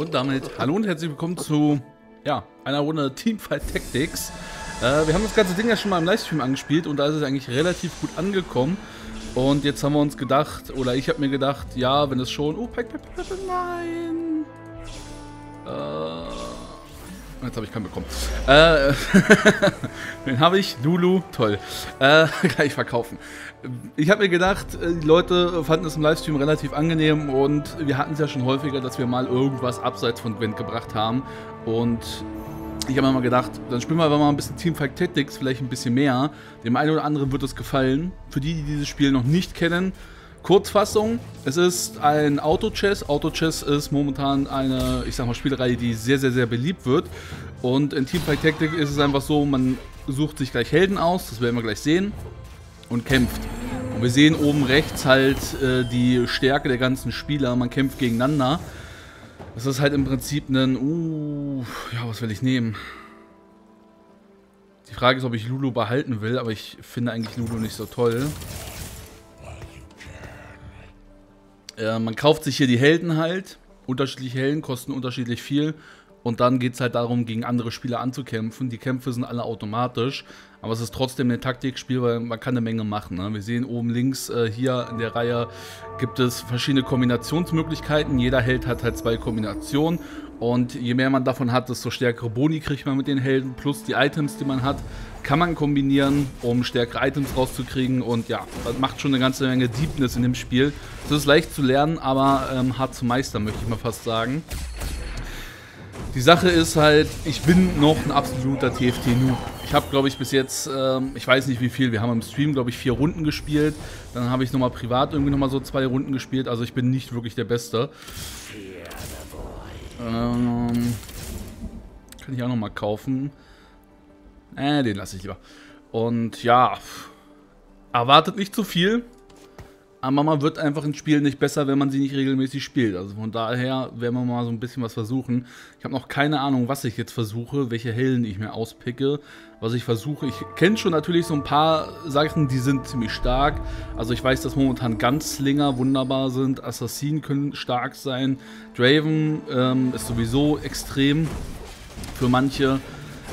Und damit hallo und herzlich willkommen zu ja, einer Runde Teamfight Tactics. Äh, wir haben das ganze Ding ja schon mal im Livestream angespielt und da ist es eigentlich relativ gut angekommen. Und jetzt haben wir uns gedacht, oder ich habe mir gedacht, ja, wenn es schon... Oh, Pike, Pike, Pike, nein! Äh, jetzt habe ich keinen bekommen. Äh, den habe ich, Lulu, toll. Äh, gleich verkaufen. Ich habe mir gedacht, äh, die Leute fanden es im Livestream relativ angenehm und wir hatten es ja schon häufiger, dass wir mal irgendwas abseits von Gwent gebracht haben. Und ich habe mir mal gedacht, dann spielen wir aber mal ein bisschen Teamfight Tactics, vielleicht ein bisschen mehr. Dem einen oder anderen wird es gefallen. Für die, die dieses Spiel noch nicht kennen, Kurzfassung, es ist ein Auto-Chess. Auto-Chess ist momentan eine, ich sag mal, Spielreihe, die sehr, sehr, sehr beliebt wird. Und in Teamfight Tactics ist es einfach so, man sucht sich gleich Helden aus, das werden wir gleich sehen, und kämpft. Und wir sehen oben rechts halt äh, die Stärke der ganzen Spieler, man kämpft gegeneinander. Das ist halt im Prinzip ein, uh, ja, was will ich nehmen? Die Frage ist, ob ich Lulu behalten will, aber ich finde eigentlich Lulu nicht so toll. Äh, man kauft sich hier die Helden halt. Unterschiedliche Helden kosten unterschiedlich viel. Und dann geht es halt darum, gegen andere Spieler anzukämpfen. Die Kämpfe sind alle automatisch, aber es ist trotzdem ein Taktikspiel, weil man kann eine Menge machen. Ne? Wir sehen oben links äh, hier in der Reihe gibt es verschiedene Kombinationsmöglichkeiten. Jeder Held hat halt zwei Kombinationen und je mehr man davon hat, desto stärkere Boni kriegt man mit den Helden. Plus die Items, die man hat, kann man kombinieren, um stärkere Items rauszukriegen. Und ja, das macht schon eine ganze Menge Deepness in dem Spiel. Es ist leicht zu lernen, aber ähm, hart zu meistern, möchte ich mal fast sagen. Die Sache ist halt, ich bin noch ein absoluter TFT-Noob. Ich habe, glaube ich, bis jetzt, ähm, ich weiß nicht wie viel, wir haben im Stream, glaube ich, vier Runden gespielt. Dann habe ich nochmal privat irgendwie nochmal so zwei Runden gespielt. Also ich bin nicht wirklich der Beste. Ähm, kann ich auch nochmal kaufen. Äh, den lasse ich lieber. Und ja, erwartet nicht zu viel. Aber man wird einfach ein Spiel nicht besser, wenn man sie nicht regelmäßig spielt. Also von daher werden wir mal so ein bisschen was versuchen. Ich habe noch keine Ahnung, was ich jetzt versuche, welche Helden ich mir auspicke, was ich versuche. Ich kenne schon natürlich so ein paar Sachen, die sind ziemlich stark. Also ich weiß, dass momentan Ganzlinger wunderbar sind, Assassinen können stark sein, Draven ähm, ist sowieso extrem für manche.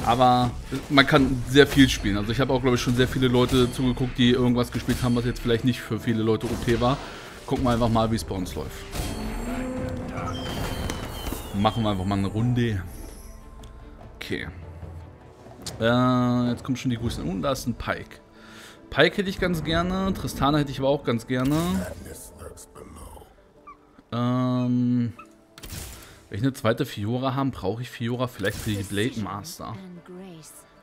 Aber man kann sehr viel spielen. Also ich habe auch, glaube ich, schon sehr viele Leute zugeguckt, die irgendwas gespielt haben, was jetzt vielleicht nicht für viele Leute OP war. Gucken wir einfach mal, wie es bei uns läuft. Machen wir einfach mal eine Runde. Okay. Äh, jetzt kommen schon die Grüße. Und da ist ein Pike. Pike hätte ich ganz gerne. Tristana hätte ich aber auch ganz gerne. Ähm... Wenn ich eine zweite Fiora haben, brauche ich Fiora vielleicht für die Blade Master.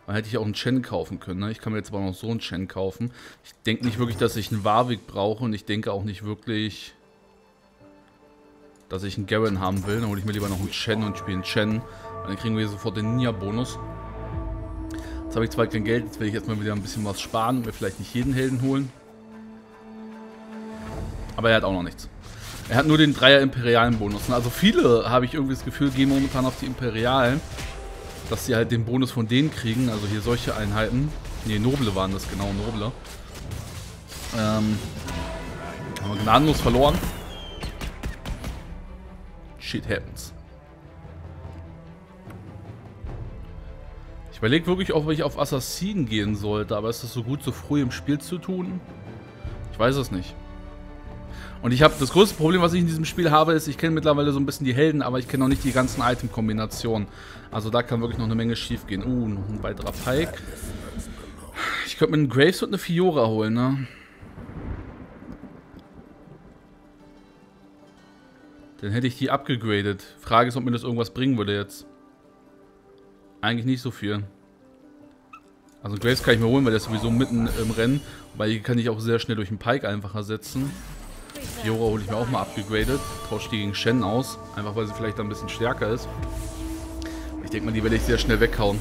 Dann hätte ich auch einen Chen kaufen können. Ne? Ich kann mir jetzt aber noch so einen Chen kaufen. Ich denke nicht wirklich, dass ich einen Warwick brauche und ich denke auch nicht wirklich, dass ich einen Garen haben will. Dann hole ich mir lieber noch einen Chen und spiele einen Chen. dann kriegen wir sofort den Ninja-Bonus. Jetzt habe ich zwar kein Geld, jetzt will ich erstmal wieder ein bisschen was sparen und mir vielleicht nicht jeden Helden holen. Aber er hat auch noch nichts. Er hat nur den Dreier Imperialen Bonus. Ne? Also viele, habe ich irgendwie das Gefühl, gehen momentan auf die Imperialen. Dass sie halt den Bonus von denen kriegen. Also hier solche Einheiten. Ne, Noble waren das, genau, Noble. Ähm, haben wir gnadenlos verloren. Shit happens. Ich überlege wirklich, ob ich auf Assassinen gehen sollte, aber ist das so gut, so früh im Spiel zu tun? Ich weiß es nicht. Und ich habe das größte Problem, was ich in diesem Spiel habe, ist, ich kenne mittlerweile so ein bisschen die Helden, aber ich kenne noch nicht die ganzen Item-Kombinationen. Also da kann wirklich noch eine Menge schief gehen. Uh, noch ein weiterer Pike. Ich könnte mir einen Graves und eine Fiora holen, ne? Dann hätte ich die abgegradet. Frage ist, ob mir das irgendwas bringen würde jetzt. Eigentlich nicht so viel. Also Graves kann ich mir holen, weil der ist sowieso mitten im Rennen. Weil die kann ich auch sehr schnell durch den Pike einfach ersetzen. Fiora hole ich mir auch mal abgegradet. Tausche die gegen Shen aus. Einfach weil sie vielleicht ein bisschen stärker ist. Ich denke mal, die werde ich sehr schnell weghauen.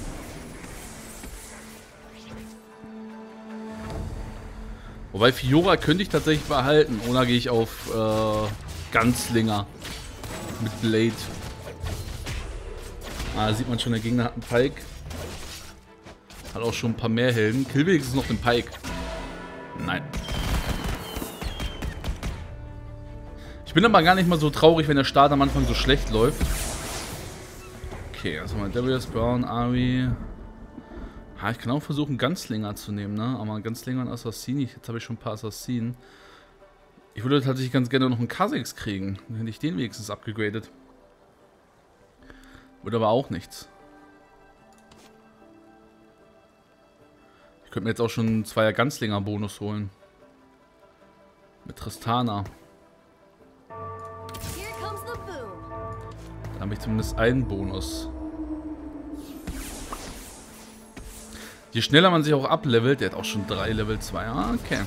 Wobei Fiora könnte ich tatsächlich behalten. Oder gehe ich auf äh, Ganzlinger mit Blade. Ah, da sieht man schon, der Gegner hat einen Pike. Hat auch schon ein paar mehr Helden. Kill wenigstens noch den Pike. Nein. Ich bin aber gar nicht mal so traurig, wenn der Start am Anfang so schlecht läuft. Okay, also mal Darius, Brown, Ari. Ha, ich kann auch versuchen, Ganzlinger zu nehmen, ne? Aber Ganzlinger und Assassin, jetzt habe ich schon ein paar Assassinen. Ich würde tatsächlich ganz gerne noch einen Kha'Zix kriegen. Dann hätte ich den wenigstens abgegradet. Wird aber auch nichts. Ich könnte mir jetzt auch schon einen Zweier Ganzlinger Bonus holen. Mit Tristana. Habe ich zumindest einen Bonus. Je schneller man sich auch ablevelt, der hat auch schon drei Level 2. Ah, okay.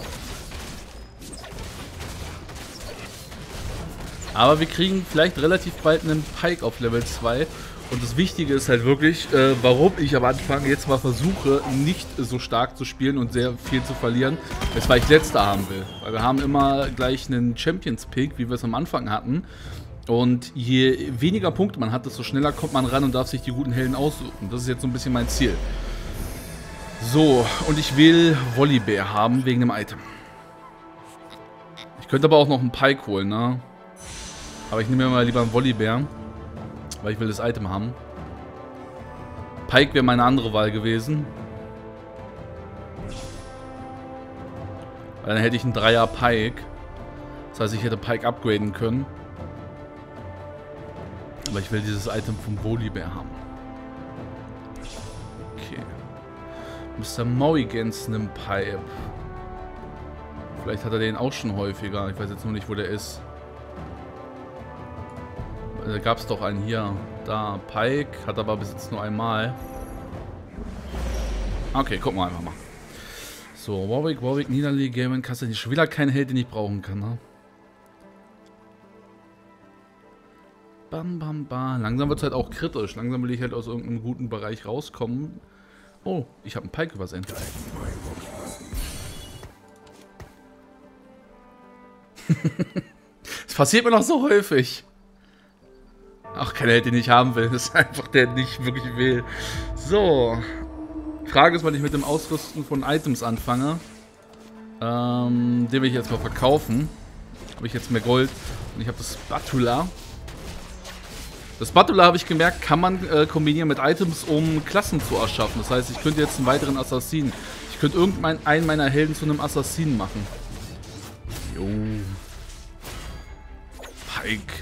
Aber wir kriegen vielleicht relativ bald einen Pike auf Level 2. Und das Wichtige ist halt wirklich, äh, warum ich am Anfang jetzt mal versuche, nicht so stark zu spielen und sehr viel zu verlieren, ist, weil ich Letzter haben will. Weil wir haben immer gleich einen Champions-Pick, wie wir es am Anfang hatten. Und je weniger Punkte man hat, desto schneller kommt man ran und darf sich die guten Helden aussuchen. Das ist jetzt so ein bisschen mein Ziel. So, und ich will Volibear haben wegen dem Item. Ich könnte aber auch noch einen Pike holen, ne? Aber ich nehme mir mal lieber einen Volibear. Weil ich will das Item haben. Pike wäre meine andere Wahl gewesen. Weil dann hätte ich einen Dreier Pike. Das heißt, ich hätte Pike upgraden können. Aber ich will dieses Item vom Volibear haben. Okay. Mr. Nimmt Pipe. Vielleicht hat er den auch schon häufiger. Ich weiß jetzt nur nicht, wo der ist. Da gab es doch einen hier. Da, Pike. Hat aber bis jetzt nur einmal. Okay, gucken wir einfach mal. So, Warwick, Warwick, Niederlee, Gaiman, Kasse. Schon wieder kein Held, den ich brauchen kann, ne? Bam, bam, bam. Langsam wird es halt auch kritisch. Langsam will ich halt aus irgendeinem guten Bereich rauskommen. Oh, ich habe einen Pike übersendet. Das passiert mir noch so häufig. Ach, keiner hätte den nicht haben will. Das ist einfach der nicht wirklich will. So. Frage ist, wann ich mit dem Ausrüsten von Items anfange. Ähm, den will ich jetzt mal verkaufen. Habe ich jetzt mehr Gold. Und ich habe das Spatula. Das Spatula, habe ich gemerkt, kann man äh, kombinieren mit Items, um Klassen zu erschaffen. Das heißt, ich könnte jetzt einen weiteren Assassinen. Ich könnte irgendeinen meiner Helden zu einem Assassinen machen. Jo. Pike.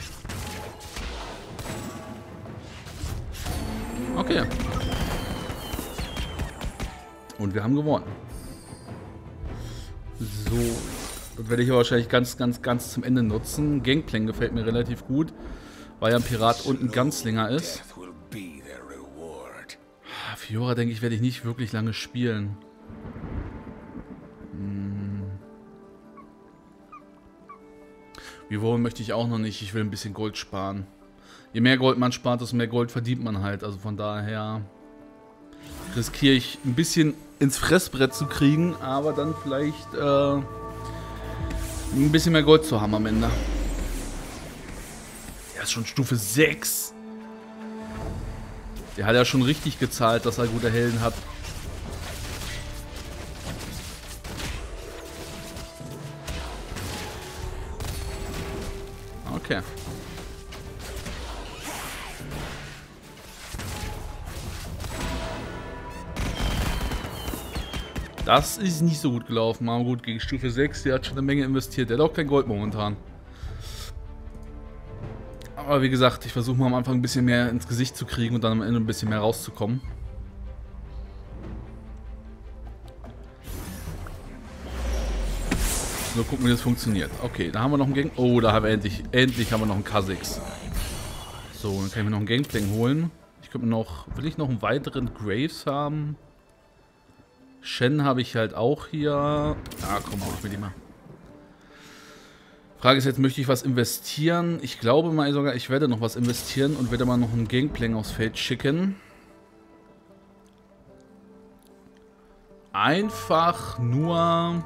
Okay. Und wir haben gewonnen. So. Das werde ich aber wahrscheinlich ganz, ganz, ganz zum Ende nutzen. Gangplank gefällt mir relativ gut. Weil ja ein Pirat und ein Ganzlinger ist. Fiora, denke ich, werde ich nicht wirklich lange spielen. Hm. Vivore möchte ich auch noch nicht. Ich will ein bisschen Gold sparen. Je mehr Gold man spart, desto mehr Gold verdient man halt. Also von daher riskiere ich ein bisschen ins Fressbrett zu kriegen, aber dann vielleicht äh, ein bisschen mehr Gold zu haben am Ende ist schon Stufe 6. Der hat ja schon richtig gezahlt, dass er gute Helden hat. Okay. Das ist nicht so gut gelaufen. Aber gut, gegen Stufe 6, der hat schon eine Menge investiert. Der hat auch kein Gold momentan. Aber wie gesagt, ich versuche mal am Anfang ein bisschen mehr ins Gesicht zu kriegen und dann am Ende ein bisschen mehr rauszukommen. So, gucken, wie das funktioniert. Okay, da haben wir noch einen Gang... Oh, da haben wir endlich... Endlich haben wir noch einen Kha'Zix. So, dann kann ich mir noch einen Gangplank holen. Ich könnte noch... Will ich noch einen weiteren Graves haben? Shen habe ich halt auch hier. Ah, komm, hol ich mir die mal. Frage ist jetzt, möchte ich was investieren? Ich glaube mal sogar, ich werde noch was investieren und werde mal noch einen Gangplank aufs Feld schicken. Einfach nur,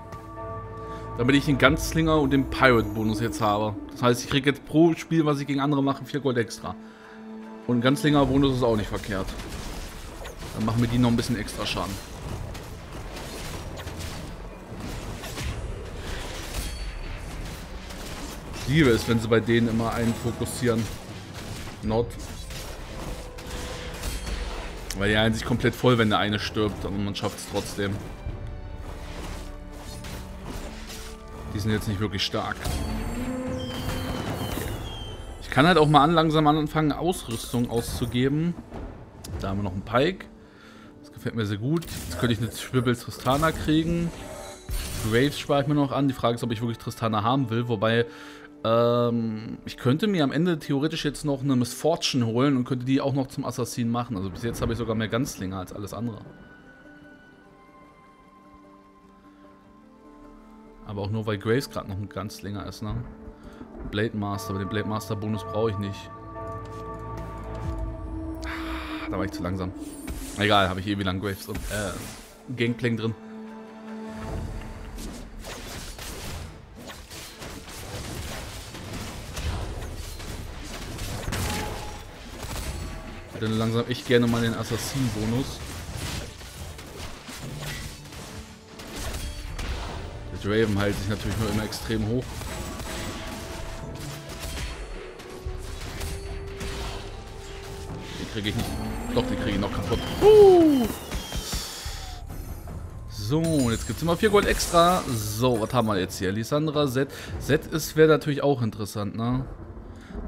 damit ich den Ganzlinger und den Pirate-Bonus jetzt habe. Das heißt, ich kriege jetzt pro Spiel, was ich gegen andere mache, 4 Gold extra. Und ein Ganzlinger-Bonus ist auch nicht verkehrt. Dann machen wir die noch ein bisschen extra Schaden. Liebe es, wenn sie bei denen immer einen fokussieren. Not. Weil die heilen sich komplett voll, wenn der eine stirbt, aber man schafft es trotzdem. Die sind jetzt nicht wirklich stark. Ich kann halt auch mal an, langsam anfangen, Ausrüstung auszugeben. Da haben wir noch einen Pike. Das gefällt mir sehr gut. Jetzt könnte ich eine Schwibbel Tristana kriegen. Graves spare ich mir noch an. Die Frage ist, ob ich wirklich Tristana haben will. Wobei, ähm, ich könnte mir am Ende theoretisch jetzt noch eine Miss Fortune holen und könnte die auch noch zum Assassin machen. Also bis jetzt habe ich sogar mehr Ganzlinge als alles andere. Aber auch nur, weil Graves gerade noch ein Ganzlinger ist, ne? Blade Master, aber den Blade Master Bonus brauche ich nicht. Ah, da war ich zu langsam. Egal, habe ich eh wie lang Graves und äh, Gangplank drin. Hätte langsam echt gerne mal den Assassin-Bonus. Der Draven heilt sich natürlich nur immer extrem hoch. Den kriege ich nicht. Doch, den kriege ich noch kaputt. Uh! So, jetzt gibt es immer 4 Gold extra. So, was haben wir jetzt hier? Lissandra, Z. Z wäre natürlich auch interessant, ne?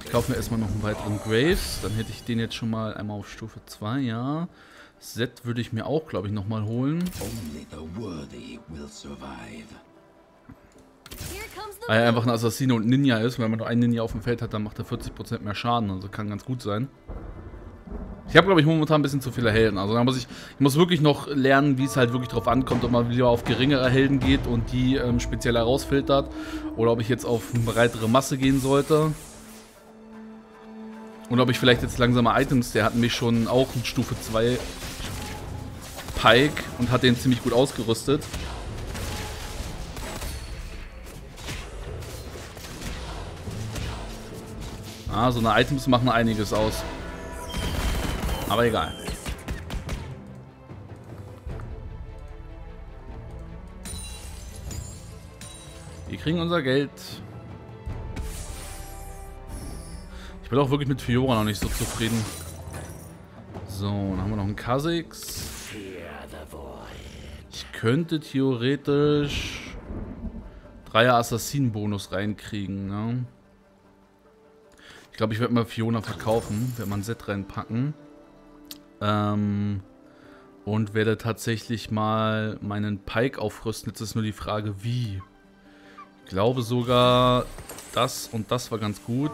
Ich kaufe mir erstmal noch einen weiteren Graves. Dann hätte ich den jetzt schon mal einmal auf Stufe 2, ja. Z würde ich mir auch, glaube ich, nochmal holen. Weil er einfach ein Assassine und Ninja ist. Wenn man nur einen Ninja auf dem Feld hat, dann macht er 40% mehr Schaden. Also kann ganz gut sein. Ich habe, glaube ich, momentan ein bisschen zu viele Helden. Also da muss ich, ich muss wirklich noch lernen, wie es halt wirklich drauf ankommt, ob man lieber auf geringere Helden geht und die ähm, speziell herausfiltert. Oder ob ich jetzt auf eine breitere Masse gehen sollte. Und ob ich vielleicht jetzt langsame Items, der hat mich schon auch in Stufe 2 Pike und hat den ziemlich gut ausgerüstet. Ah, so eine Items machen einiges aus. Aber egal. Wir kriegen unser Geld. Bin auch wirklich mit Fiora noch nicht so zufrieden. So, dann haben wir noch einen Kha'Zix. Ich könnte theoretisch Dreier Assassinen-Bonus reinkriegen, ne? Ich glaube, ich werde mal Fiona verkaufen, werde mal ein Set reinpacken. Ähm, und werde tatsächlich mal meinen Pike aufrüsten. Jetzt ist nur die Frage, wie. Ich glaube sogar, das und das war ganz gut.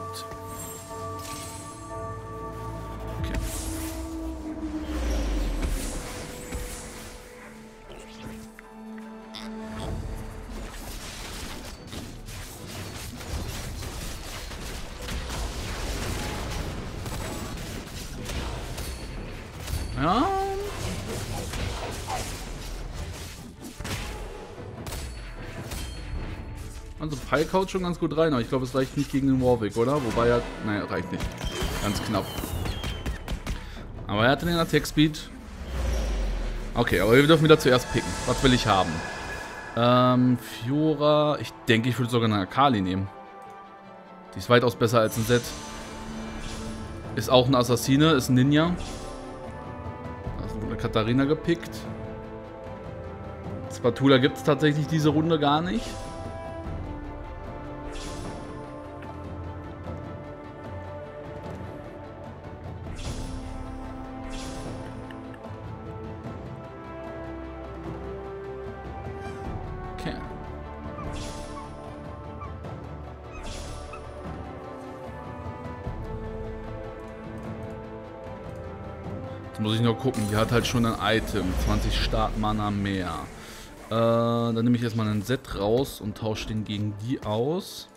Also Pike haut schon ganz gut rein, aber ich glaube, es reicht nicht gegen den Warwick, oder? Wobei er... Nein, reicht nicht. Ganz knapp. Aber er hatte den Attack Speed. Okay, aber wir dürfen wieder zuerst picken. Was will ich haben? Ähm, Fiora... Ich denke, ich würde sogar eine Akali nehmen. Die ist weitaus besser als ein Set. Ist auch ein Assassine, ist ein Ninja. Katharina gepickt. Spatula gibt es tatsächlich diese Runde gar nicht. Jetzt muss ich nur gucken. Die hat halt schon ein Item. 20 Startmana mehr. Äh, dann nehme ich erstmal einen Set raus und tausche den gegen die aus.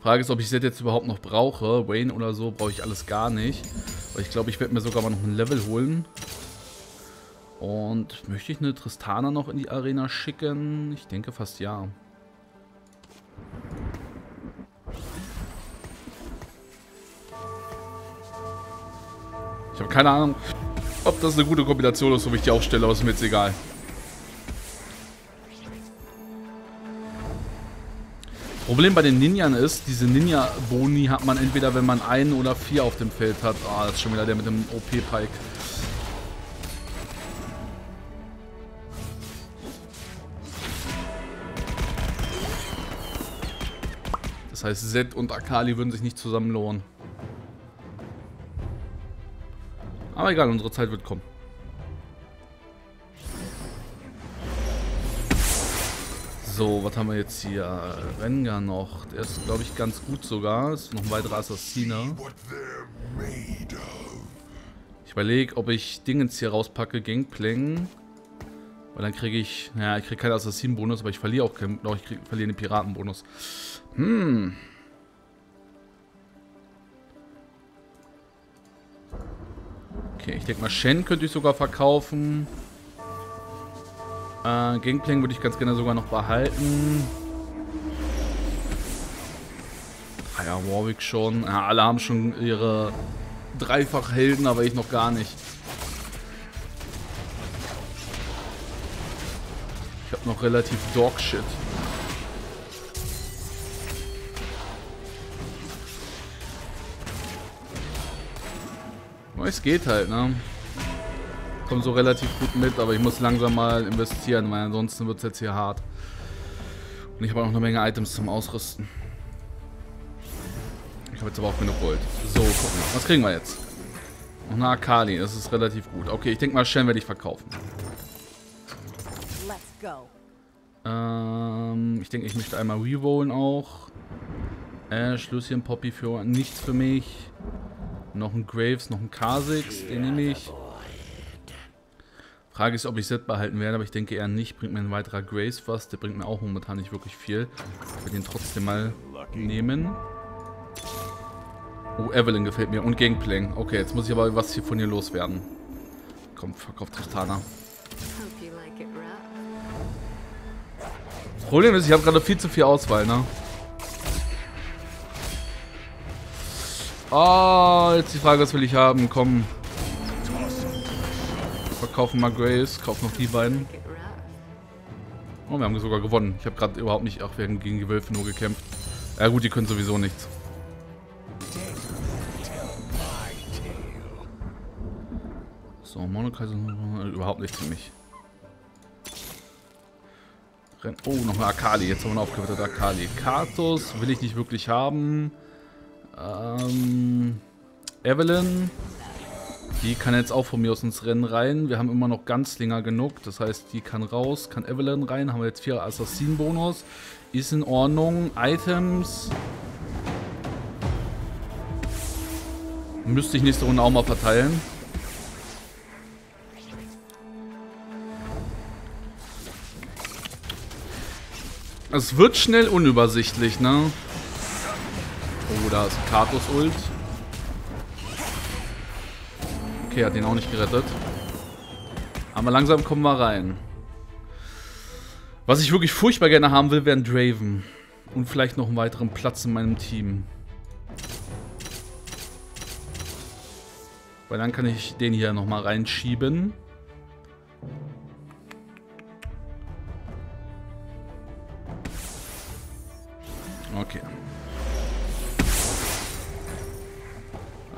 Frage ist, ob ich Set jetzt überhaupt noch brauche. Wayne oder so brauche ich alles gar nicht. Aber ich glaube, ich werde mir sogar mal noch ein Level holen. Und möchte ich eine Tristana noch in die Arena schicken? Ich denke fast ja. Keine Ahnung, ob das eine gute Kombination ist, so ich die aufstelle, aber ist mir jetzt egal. Problem bei den Ninjan ist, diese Ninja-Boni hat man entweder, wenn man einen oder vier auf dem Feld hat. Ah, das ist schon wieder der mit dem OP-Pike. Das heißt, Zed und Akali würden sich nicht zusammen lohnen. Aber egal, unsere Zeit wird kommen. So, was haben wir jetzt hier? Rengar noch. Der ist, glaube ich, ganz gut sogar. Ist noch ein weiterer Assassiner. Ich überlege, ob ich Dingens hier rauspacke, Gangplank. Weil dann kriege ich, ja, ich kriege keinen Assassinenbonus, aber ich verliere auch keinen, ich krieg, verliere den Piratenbonus. Hm. Okay, ich denke mal, Shen könnte ich sogar verkaufen. Äh, Gangplank würde ich ganz gerne sogar noch behalten. Ah ja, Warwick schon. Ja, alle haben schon ihre Dreifach-Helden, aber ich noch gar nicht. Ich habe noch relativ Dogshit. Es geht halt, ne? komme so relativ gut mit, aber ich muss langsam mal investieren, weil ansonsten wird es jetzt hier hart. Und ich habe auch noch eine Menge Items zum Ausrüsten. Ich habe jetzt aber auch genug Gold. So, gucken wir. Was kriegen wir jetzt? Noch eine Akali, das ist relativ gut. Okay, ich denke mal, Shen werde ich verkaufen. Ähm, ich denke, ich möchte einmal rerollen auch. Äh, Schlüsschen, Poppy für nichts für mich. Noch ein Graves, noch ein Kha'Zix, den nehme ich. Frage ist, ob ich Set behalten werde, aber ich denke eher nicht. Bringt mir ein weiterer Grace was. Der bringt mir auch momentan nicht wirklich viel. Ich werde ihn trotzdem mal nehmen. Oh, Evelyn gefällt mir. Und Gangplank. Okay, jetzt muss ich aber was hier von ihr loswerden. Komm, verkauft Tristana. Das Problem ist, ich habe gerade viel zu viel Auswahl, ne? Oh, jetzt die Frage, was will ich haben? Komm verkaufen mal Grace, kaufen noch die beiden. Oh, wir haben sogar gewonnen. Ich habe gerade überhaupt nicht, ach, wir haben gegen die Wölfe nur gekämpft. Ja gut, die können sowieso nichts. So, Monokaiser überhaupt nichts für mich. Oh, noch eine Akali. Jetzt haben wir eine aufgewertete Akali. Katus will ich nicht wirklich haben. Ähm, Evelyn. Die kann jetzt auch von mir aus ins Rennen rein. Wir haben immer noch Ganzlinger genug. Das heißt, die kann raus, kann Evelyn rein. Haben wir jetzt vier Assassin-Bonus. Ist in Ordnung. Items. Müsste ich nächste Runde auch mal verteilen. Es wird schnell unübersichtlich, ne? Da ist Katos Ult. Okay, hat ihn auch nicht gerettet. Aber langsam kommen wir rein. Was ich wirklich furchtbar gerne haben will, wäre ein Draven. Und vielleicht noch einen weiteren Platz in meinem Team. Weil dann kann ich den hier nochmal reinschieben. Okay.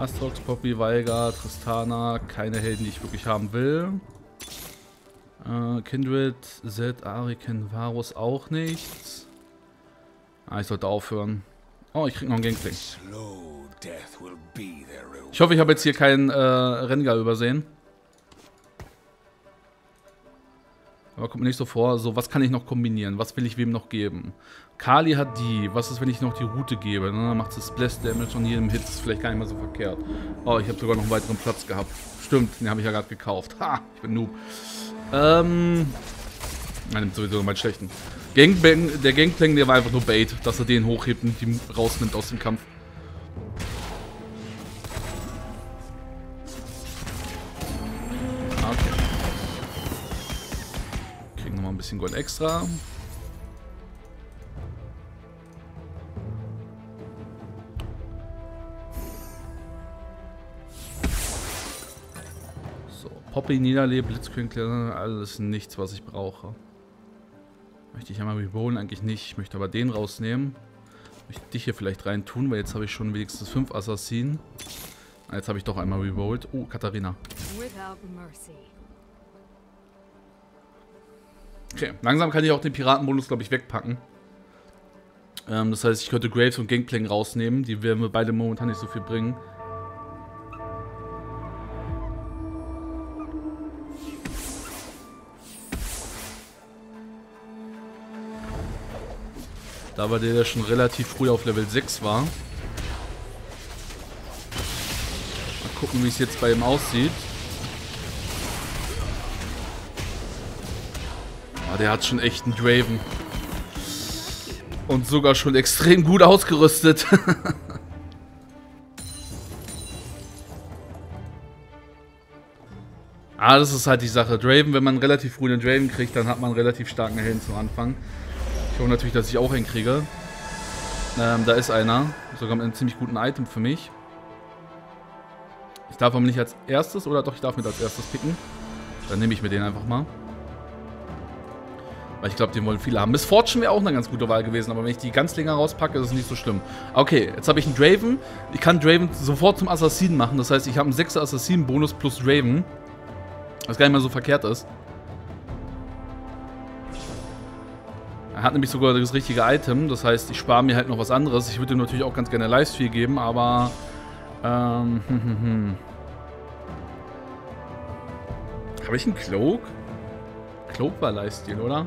Astrox, Poppy, Valga, Tristana, keine Helden, die ich wirklich haben will. Äh, Kindred, Zed, Ariken, Varus auch nichts. Ah, ich sollte aufhören. Oh, ich krieg noch einen Gangplank. Ich hoffe, ich habe jetzt hier keinen äh, Rengar übersehen. Aber kommt mir nicht so vor. So, was kann ich noch kombinieren? Was will ich wem noch geben? Kali hat die. Was ist, wenn ich noch die Route gebe? Dann macht es Splash Damage und jedem Hit. Ist vielleicht gar nicht mal so verkehrt. Oh, ich habe sogar noch einen weiteren Platz gehabt. Stimmt, den habe ich ja gerade gekauft. Ha, ich bin Noob. Ähm. Er nimmt sowieso meinen schlechten. Gangbang, der Gangplank, der war einfach nur Bait, dass er den hochhebt und die rausnimmt aus dem Kampf. Bisschen Gold extra. So, Poppy, Niederlee, Blitzquinkler, alles nichts, was ich brauche. Möchte ich einmal rerollen? Eigentlich nicht. Ich möchte aber den rausnehmen. Ich dich hier vielleicht rein tun, weil jetzt habe ich schon wenigstens fünf Assassinen. Ah, jetzt habe ich doch einmal rerollt. Oh, Katharina. Okay, langsam kann ich auch den Piratenbonus, glaube ich, wegpacken. Ähm, das heißt, ich könnte Graves und Gangplank rausnehmen. Die werden mir beide momentan nicht so viel bringen. Da war der schon relativ früh auf Level 6 war. Mal gucken, wie es jetzt bei ihm aussieht. Ah, der hat schon echt einen Draven. Und sogar schon extrem gut ausgerüstet. ah, das ist halt die Sache. Draven, wenn man relativ früh einen Draven kriegt, dann hat man einen relativ starken Helden zum Anfang. Ich hoffe natürlich, dass ich auch einen kriege. Ähm, da ist einer. Sogar mit einem ziemlich guten Item für mich. Ich darf aber nicht als erstes, oder doch, ich darf mit als erstes picken. Dann nehme ich mir den einfach mal. Weil ich glaube, den wollen viele haben. Miss Fortune wäre auch eine ganz gute Wahl gewesen, aber wenn ich die ganz länger rauspacke, ist es nicht so schlimm. Okay, jetzt habe ich einen Draven. Ich kann Draven sofort zum Assassinen machen. Das heißt, ich habe einen 6er Assassinen-Bonus plus Draven. Was gar nicht mal so verkehrt ist. Er hat nämlich sogar das richtige Item, das heißt, ich spare mir halt noch was anderes. Ich würde ihm natürlich auch ganz gerne Lifesteal geben, aber... Ähm, hm, hm, hm. Habe ich einen Cloak? Cloak war Lifesteal, oder?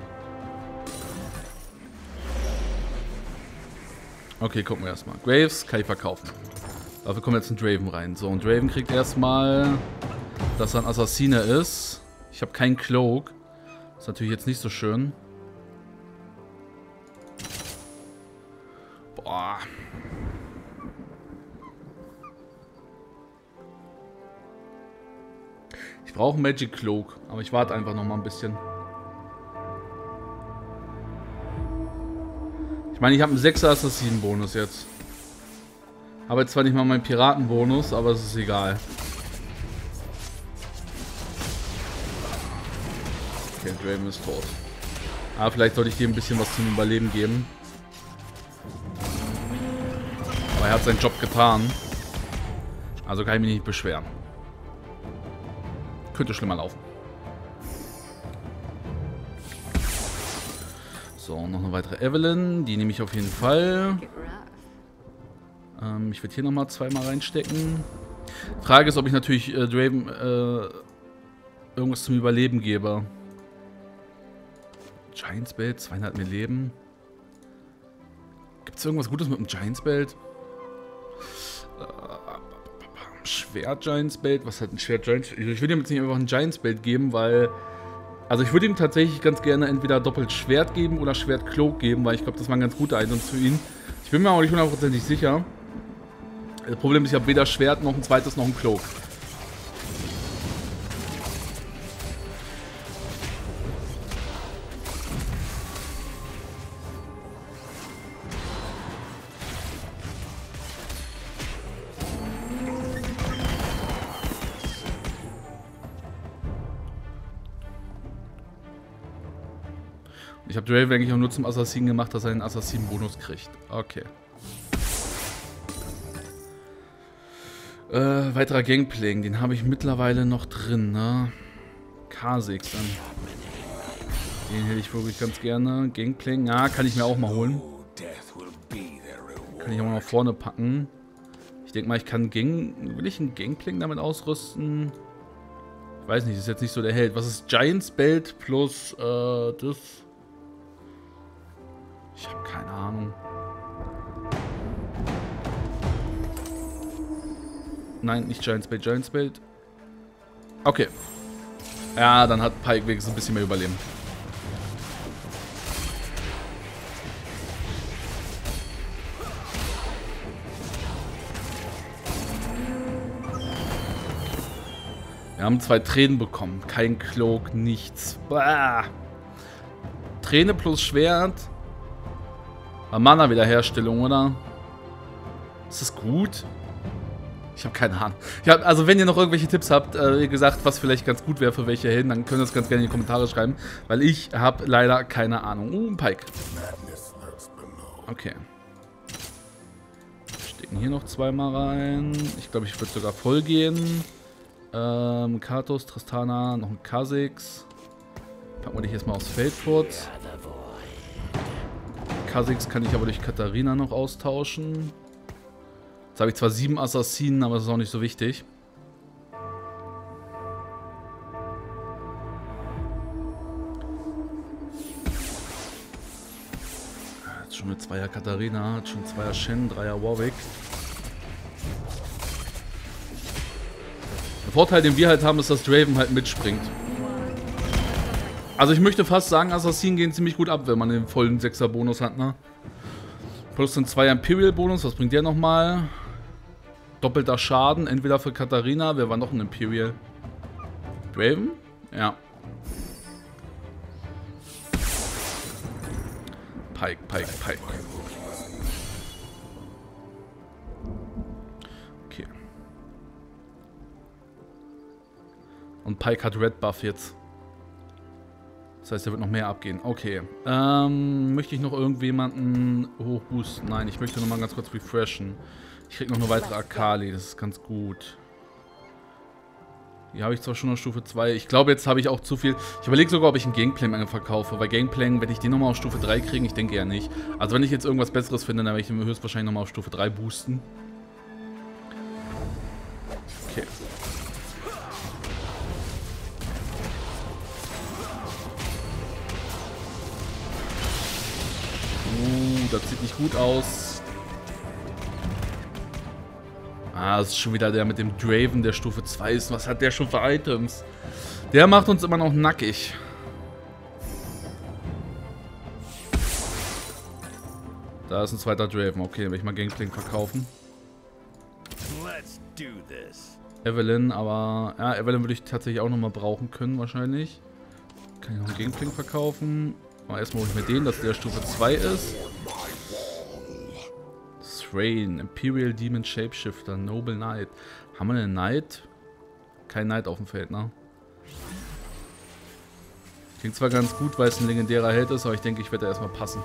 Okay, gucken wir erstmal. Graves kann ich verkaufen. Dafür kommt jetzt ein Draven rein. So, und Draven kriegt erstmal, dass er ein Assassiner ist. Ich habe keinen Cloak. Ist natürlich jetzt nicht so schön. Boah. Ich brauche Magic Cloak, aber ich warte einfach noch mal ein bisschen. Ich meine, ich habe einen 6er Assassinen-Bonus jetzt. Habe jetzt zwar nicht mal meinen Piraten-Bonus, aber es ist egal. Okay, Draven ist tot. Aber vielleicht sollte ich dir ein bisschen was zum Überleben geben. Aber er hat seinen Job getan. Also kann ich mich nicht beschweren. Könnte schlimmer laufen. So, noch eine weitere Evelyn. Die nehme ich auf jeden Fall. Ähm, ich werde hier nochmal zweimal reinstecken. Frage ist, ob ich natürlich äh, Draven äh, irgendwas zum Überleben gebe. Giants Belt, 200 mehr Leben. Gibt es irgendwas Gutes mit dem Giants Belt? Äh, Schwert Giants Belt. Was hat ein Schwert Giants Ich würde ihm jetzt nicht einfach ein Giants Belt geben, weil. Also ich würde ihm tatsächlich ganz gerne entweder doppelt Schwert geben oder Schwert Cloak geben, weil ich glaube, das waren ganz gute Items für ihn. Ich bin mir auch nicht hundertprozentig sicher. Das Problem ist, ich habe weder Schwert noch ein zweites noch ein Cloak. Ich habe Draven eigentlich auch nur zum Assassinen gemacht, dass er einen Assassinen-Bonus kriegt. Okay. Äh, weiterer Gangplank, den habe ich mittlerweile noch drin, ne? K6 dann. Den hätte ich wirklich ganz gerne. Gangplank, ja, kann ich mir auch mal holen. Kann ich auch mal vorne packen. Ich denke mal, ich kann Gang... Will ich einen Gangplank damit ausrüsten? Ich weiß nicht, ist jetzt nicht so der Held. Was ist Giants Belt plus äh, das... Ich habe keine Ahnung. Nein, nicht Giants Bait, Giants Bait. Okay. Ja, dann hat Pike wenigstens ein bisschen mehr Überleben. Wir haben zwei Tränen bekommen. Kein Cloak, nichts. Bah. Träne plus Schwert. Mana-Wiederherstellung, oder? Ist das gut? Ich habe keine Ahnung. Hab, also wenn ihr noch irgendwelche Tipps habt, äh, wie gesagt, was vielleicht ganz gut wäre für welche Helden, dann könnt ihr das ganz gerne in die Kommentare schreiben, weil ich habe leider keine Ahnung. Uh, ein Pike. Okay. Stecken hier noch zweimal rein. Ich glaube, ich würde sogar voll gehen. Ähm, Katos, Tristana, noch ein Kha'Zix. Packen wir dich jetzt mal aufs Feld kurz. Kha'Zix kann ich aber durch Katharina noch austauschen. Jetzt habe ich zwar sieben Assassinen, aber das ist auch nicht so wichtig. Jetzt schon mit Zweier Katharina, hat schon Zweier Shen, Dreier Warwick. Der Vorteil, den wir halt haben, ist, dass Draven halt mitspringt. Also ich möchte fast sagen, Assassinen gehen ziemlich gut ab, wenn man den vollen 6er Bonus hat, ne? Plus den 2 Imperial Bonus, was bringt der nochmal? Doppelter Schaden, entweder für Katharina, wer war noch ein Imperial? Draven? Ja. Pike, Pike, Pike. Okay. Und Pike hat Red Buff jetzt. Das heißt, er wird noch mehr abgehen. Okay. Ähm, möchte ich noch irgendjemanden hochboosten? Nein, ich möchte nochmal ganz kurz refreshen. Ich krieg noch eine weitere Akali, das ist ganz gut. Hier habe ich zwar schon auf Stufe 2. Ich glaube, jetzt habe ich auch zu viel. Ich überlege sogar, ob ich einen Gangplank verkaufe. Weil Gangplank werde ich den nochmal auf Stufe 3 kriegen. Ich denke eher nicht. Also wenn ich jetzt irgendwas Besseres finde, dann werde ich ihn höchstwahrscheinlich nochmal auf Stufe 3 boosten. Okay. Uh, das sieht nicht gut aus. Ah, das ist schon wieder der mit dem Draven, der Stufe 2 ist. Was hat der schon für Items? Der macht uns immer noch nackig. Da ist ein zweiter Draven. Okay, dann werde ich mal Gangplank verkaufen. Evelyn, aber... Ja, Evelyn würde ich tatsächlich auch nochmal brauchen können, wahrscheinlich. Kann ich noch einen Gangplank verkaufen. Aber erstmal hole ich mir den, dass der Stufe 2 ist. Thrain, Imperial Demon Shapeshifter, Noble Knight. Haben wir einen Knight? Kein Knight auf dem Feld, ne? Klingt zwar ganz gut, weil es ein legendärer Held ist, aber ich denke, ich werde erstmal passen.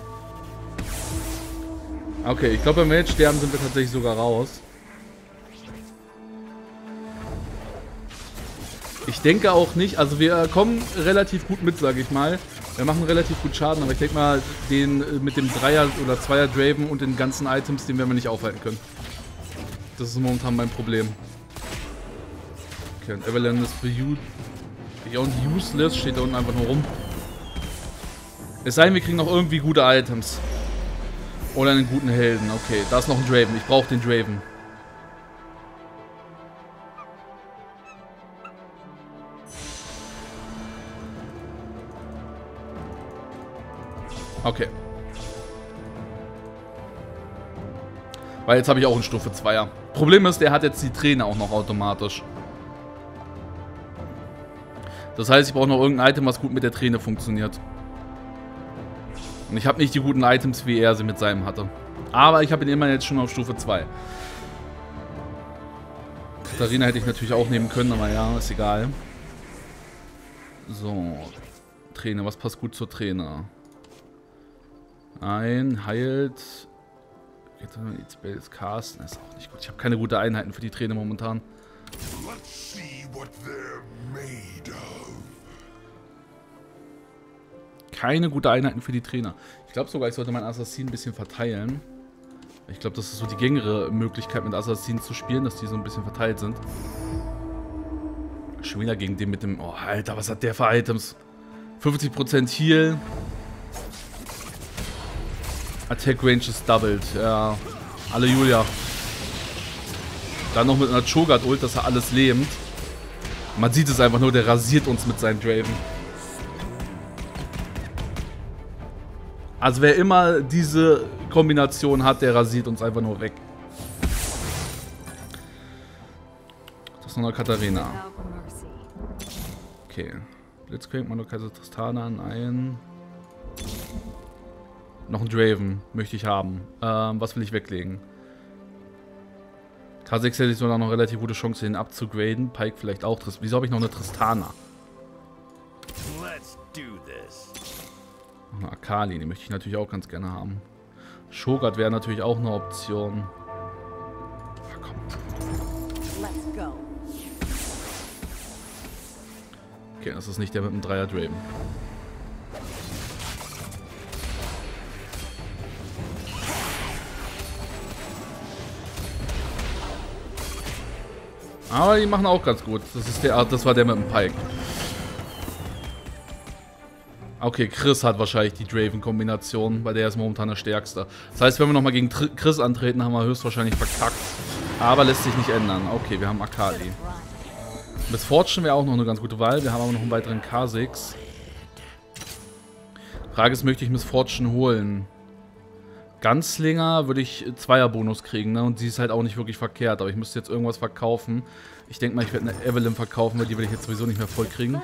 Okay, ich glaube, beim Weltsterben sind wir tatsächlich sogar raus. Ich denke auch nicht, also wir kommen relativ gut mit, sage ich mal. Wir machen relativ gut Schaden, aber ich denke mal, den äh, mit dem Dreier oder Zweier Draven und den ganzen Items, den werden wir nicht aufhalten können. Das ist momentan mein Problem. Okay, und Evelyn ist beyond useless, steht da unten einfach nur rum. Es sei denn, wir kriegen noch irgendwie gute Items. Oder einen guten Helden. Okay, da ist noch ein Draven. Ich brauche den Draven. Okay. Weil jetzt habe ich auch einen Stufe 2er. Problem ist, der hat jetzt die Träne auch noch automatisch. Das heißt, ich brauche noch irgendein Item, was gut mit der Träne funktioniert. Und ich habe nicht die guten Items, wie er sie mit seinem hatte. Aber ich habe ihn immer jetzt schon auf Stufe 2. Katharina hätte ich natürlich auch nehmen können, aber ja, ist egal. So. Träne, was passt gut zur Träne? Ein, heilt. Spells casten. Ist auch nicht gut. Ich habe keine gute Einheiten für die Träne momentan. Keine gute Einheiten für die Trainer. Ich glaube sogar, ich sollte meinen Assassin ein bisschen verteilen. Ich glaube, das ist so die gängere Möglichkeit, mit Assassinen zu spielen, dass die so ein bisschen verteilt sind. Schon wieder gegen den mit dem... Oh, Alter, was hat der für Items? 50% Heal. Attack Range ist doubled. Ja. Alle Julia. Dann noch mit einer Cho'Gath Ult, dass er alles lähmt. Man sieht es einfach nur, der rasiert uns mit seinen Draven. Also wer immer diese Kombination hat, der rasiert uns einfach nur weg. Das ist noch eine Katharina. Okay. Blitzcrank, Manokaiser Tristana, nein. Noch ein Draven möchte ich haben. Ähm, was will ich weglegen? K6 hätte ich sogar noch relativ gute Chance, den abzugraden. Pike vielleicht auch. Wieso habe ich noch eine Tristana? Noch eine Akali, die möchte ich natürlich auch ganz gerne haben. Shogat wäre natürlich auch eine Option. go. Okay, das ist nicht der mit dem Dreier Draven. Aber die machen auch ganz gut. Das ist der, das war der mit dem Pike. Okay, Chris hat wahrscheinlich die Draven-Kombination, weil der ist momentan der stärkste. Das heißt, wenn wir nochmal gegen Chris antreten, haben wir höchstwahrscheinlich verkackt. Aber lässt sich nicht ändern. Okay, wir haben Akali. Miss Fortune wäre auch noch eine ganz gute Wahl. Wir haben aber noch einen weiteren K6. Frage ist, möchte ich Miss Fortune holen? Ganzlinger würde ich Zweierbonus kriegen, ne? Und sie ist halt auch nicht wirklich verkehrt. Aber ich müsste jetzt irgendwas verkaufen. Ich denke mal, ich werde eine Evelyn verkaufen, weil die werde ich jetzt sowieso nicht mehr voll kriegen.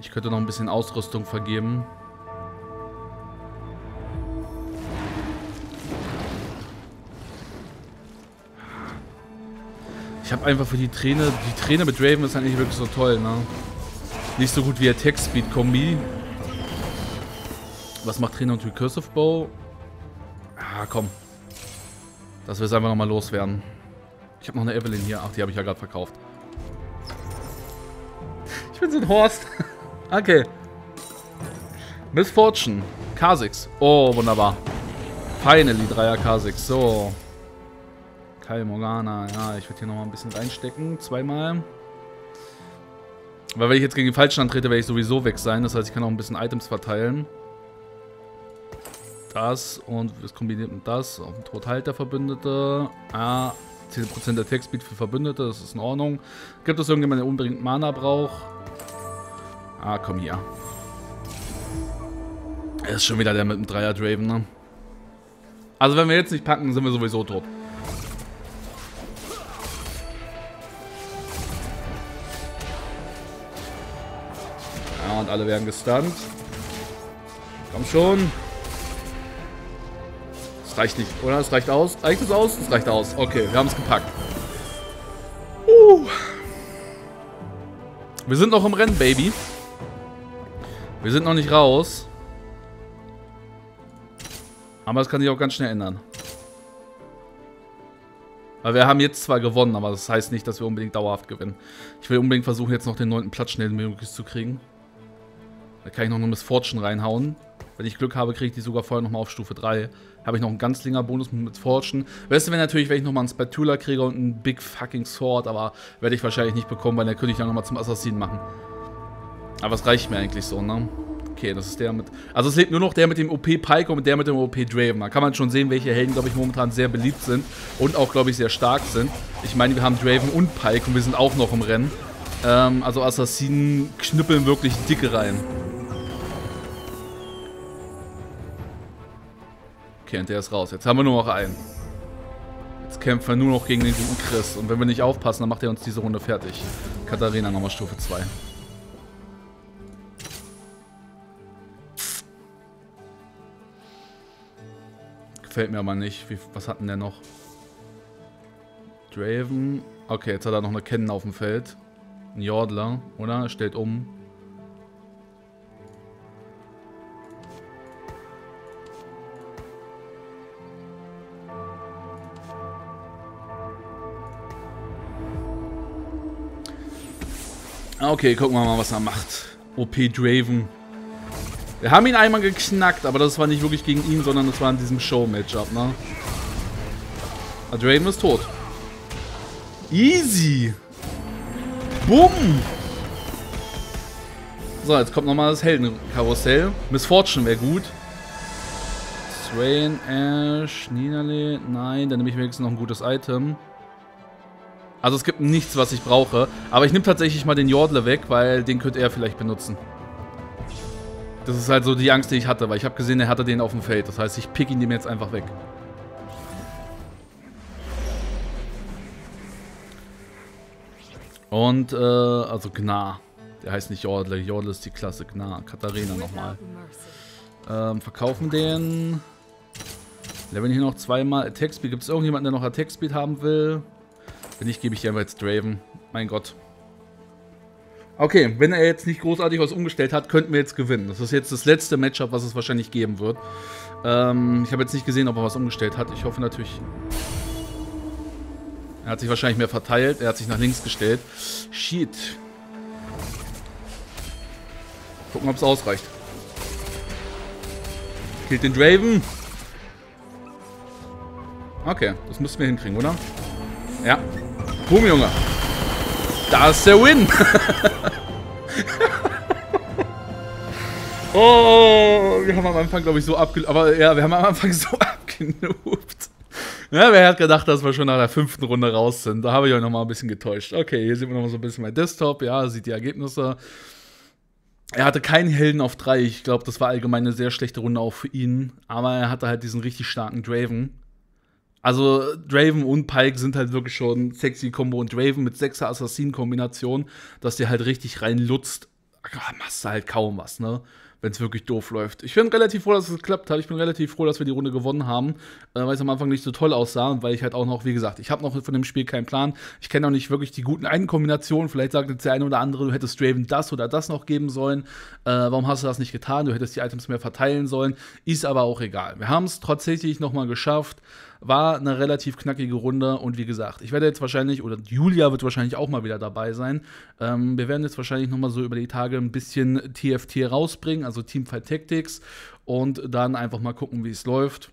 Ich könnte noch ein bisschen Ausrüstung vergeben. Ich habe einfach für die Träne, die Träne mit Raven ist halt nicht wirklich so toll, ne? Nicht so gut wie der Tech-Speed-Kombi. Was macht Trainer und Recursive Bow? Ah, komm. Dass wir es einfach nochmal loswerden. Ich habe noch eine Evelyn hier. Ach, die habe ich ja gerade verkauft. Ich bin so ein Horst. okay. Miss Fortune. K6. Oh, wunderbar. Finally, 3er K6. So. Kai Morgana. Ja, ich werde hier nochmal ein bisschen reinstecken. Zweimal. Weil wenn ich jetzt gegen den Falschen antrete, werde ich sowieso weg sein. Das heißt, ich kann auch ein bisschen Items verteilen. Das und es kombiniert mit das. Auf den Tod halt der Verbündete. Ah, 10% Attack Speed für Verbündete, das ist in Ordnung. Gibt es irgendjemanden, der unbedingt Mana braucht? Ah, komm hier. Er ist schon wieder der mit dem Dreier Draven, ne? Also wenn wir jetzt nicht packen, sind wir sowieso tot. Alle werden gestunt. Komm schon. Das reicht nicht, oder? Es reicht aus. Reicht es aus? Es reicht aus. Okay, wir haben es gepackt. Uh. Wir sind noch im Rennen, Baby. Wir sind noch nicht raus. Aber es kann sich auch ganz schnell ändern. Weil wir haben jetzt zwar gewonnen, aber das heißt nicht, dass wir unbedingt dauerhaft gewinnen. Ich will unbedingt versuchen, jetzt noch den neunten Platz schnell möglich zu kriegen. Da kann ich noch eine Miss Fortune reinhauen. Wenn ich Glück habe, kriege ich die sogar vorher nochmal auf Stufe 3. Habe ich noch einen ganzlinger Bonus mit Miss Fortune. Du, wenn natürlich, wenn ich nochmal einen Spatula kriege und einen Big Fucking Sword, aber werde ich wahrscheinlich nicht bekommen, weil dann könnte ich dann nochmal zum Assassinen machen. Aber es reicht mir eigentlich so, ne? Okay, das ist der mit... Also es lebt nur noch der mit dem OP Pike und der mit dem OP Draven. Da kann man schon sehen, welche Helden, glaube ich, momentan sehr beliebt sind. Und auch, glaube ich, sehr stark sind. Ich meine, wir haben Draven und Pike und wir sind auch noch im Rennen. Ähm, also Assassinen knüppeln wirklich dicke rein. Und der ist raus. Jetzt haben wir nur noch einen. Jetzt kämpfen wir nur noch gegen den guten Chris. Und wenn wir nicht aufpassen, dann macht er uns diese Runde fertig. Katharina nochmal Stufe 2. Gefällt mir aber nicht. Wie, was hat denn der noch? Draven. Okay, jetzt hat er noch eine Kennen auf dem Feld. Ein Jordler, oder? Er stellt um. Okay, gucken wir mal, was er macht. OP Draven. Wir haben ihn einmal geknackt, aber das war nicht wirklich gegen ihn, sondern das war in diesem Show-Matchup, ne? Aber Draven ist tot. Easy. Bumm. So, jetzt kommt nochmal das Heldenkarussell. Miss Fortune wäre gut. Swain, Ash, Ninale. Nein, dann nehme ich wenigstens noch ein gutes Item. Also es gibt nichts, was ich brauche. Aber ich nehme tatsächlich mal den Jordle weg, weil den könnte er vielleicht benutzen. Das ist halt so die Angst, die ich hatte, weil ich habe gesehen, er hatte den auf dem Feld. Das heißt, ich pick ihn dem jetzt einfach weg. Und, äh, also Gnar. Der heißt nicht Jordle. Jordle ist die Klasse Gnar. Katharina nochmal. Ähm, verkaufen den. Leveln hier noch zweimal Attack Speed. Gibt es irgendjemanden, der noch Attack Speed haben will? Wenn nicht, gebe ich dir einfach jetzt Draven. Mein Gott. Okay, wenn er jetzt nicht großartig was umgestellt hat, könnten wir jetzt gewinnen. Das ist jetzt das letzte Matchup, was es wahrscheinlich geben wird. Ähm, ich habe jetzt nicht gesehen, ob er was umgestellt hat. Ich hoffe natürlich... Er hat sich wahrscheinlich mehr verteilt. Er hat sich nach links gestellt. Shit. Gucken, ob es ausreicht. Killt den Draven. Okay, das müssten wir hinkriegen, oder? Ja. Boom, Junge. Da ist der Win. oh, wir haben am Anfang, glaube ich, so abge... Aber ja, wir haben am Anfang so abgenubt. Ja, wer hat gedacht, dass wir schon nach der fünften Runde raus sind? Da habe ich euch nochmal ein bisschen getäuscht. Okay, hier sehen wir nochmal so ein bisschen mein Desktop. Ja, sieht die Ergebnisse. Er hatte keinen Helden auf drei. Ich glaube, das war allgemein eine sehr schlechte Runde auch für ihn. Aber er hatte halt diesen richtig starken Draven. Also Draven und Pike sind halt wirklich schon sexy Combo und Draven mit 6er Assassinen-Kombination, dass der halt richtig reinlutzt. Machst du halt kaum was, ne? wenn es wirklich doof läuft. Ich bin relativ froh, dass es geklappt hat. Ich bin relativ froh, dass wir die Runde gewonnen haben, äh, weil es am Anfang nicht so toll aussah und weil ich halt auch noch, wie gesagt, ich habe noch von dem Spiel keinen Plan. Ich kenne auch nicht wirklich die guten Eigenkombinationen. Vielleicht sagt jetzt der eine oder andere, du hättest Draven das oder das noch geben sollen. Äh, warum hast du das nicht getan? Du hättest die Items mehr verteilen sollen. Ist aber auch egal. Wir haben es tatsächlich nochmal geschafft. War eine relativ knackige Runde und wie gesagt, ich werde jetzt wahrscheinlich, oder Julia wird wahrscheinlich auch mal wieder dabei sein. Ähm, wir werden jetzt wahrscheinlich nochmal so über die Tage ein bisschen TFT rausbringen, also Teamfight Tactics, und dann einfach mal gucken, wie es läuft.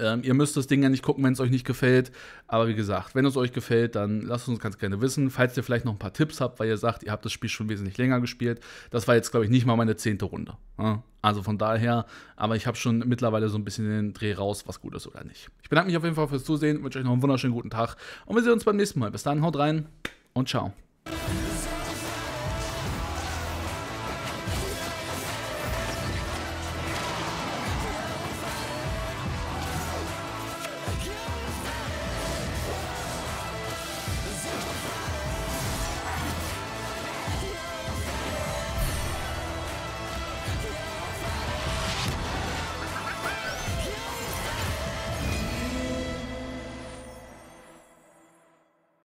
Ähm, ihr müsst das Ding ja nicht gucken, wenn es euch nicht gefällt. Aber wie gesagt, wenn es euch gefällt, dann lasst uns ganz gerne wissen. Falls ihr vielleicht noch ein paar Tipps habt, weil ihr sagt, ihr habt das Spiel schon wesentlich länger gespielt. Das war jetzt, glaube ich, nicht mal meine zehnte Runde. Ja? Also von daher, aber ich habe schon mittlerweile so ein bisschen den Dreh raus, was gut ist oder nicht. Ich bedanke mich auf jeden Fall fürs Zusehen, wünsche euch noch einen wunderschönen guten Tag und wir sehen uns beim nächsten Mal. Bis dann, haut rein und ciao.